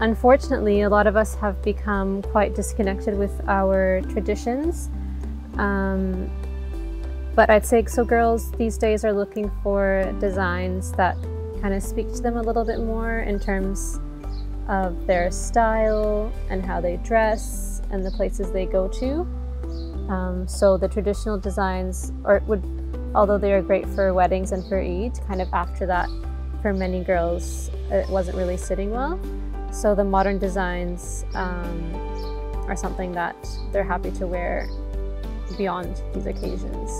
unfortunately, a lot of us have become quite disconnected with our traditions. Um, but I'd say so girls these days are looking for designs that kind of speak to them a little bit more in terms of their style and how they dress and the places they go to. Um, so the traditional designs or would although they are great for weddings and for Eid, kind of after that for many girls it wasn't really sitting well. So the modern designs um, are something that they're happy to wear beyond these occasions.